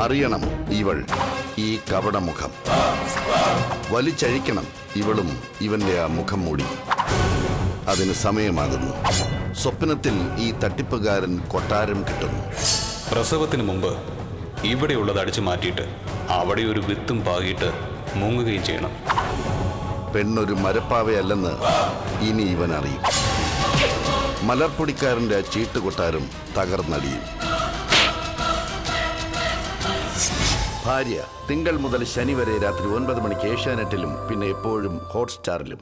അറിയണം ഇവൾ ഈ കപടമുഖം. വലിച്ചഴിക്കണം ഇവളും ഇവന്റെ ആ മുഖം മൂടി. അതിന് സമയമാകുന്നു. സ്വപ്നത്തിൽ ഈ തട്ടിപ്പുകാരൻ കൊട്ടാരം കിട്ടുന്നു. പ്രസവത്തിന് മുമ്പ് ഇവിടെയുള്ളത് അടിച്ചു മാറ്റിയിട്ട് അവിടെ ഒരു വിത്തും പാകിയിട്ട് മുങ്ങുകയും ചെയ്യണം. പെണ്ണൊരു മരപ്പാവയല്ലെന്ന് ഇനി ഇവൻ അറിയും മലർപ്പൊടിക്കാരന്റെ ആ ചീട്ടുകൊട്ടാരം തകർന്നടിയും. ഭാര്യ തിങ്കൾ മുതൽ ശനി വരെ രാത്രി ഒൻപത് മണിക്ക് ഏഷ്യാനെറ്റിലും പിന്നെ എപ്പോഴും ഹോട്ട്സ്റ്റാറിലും.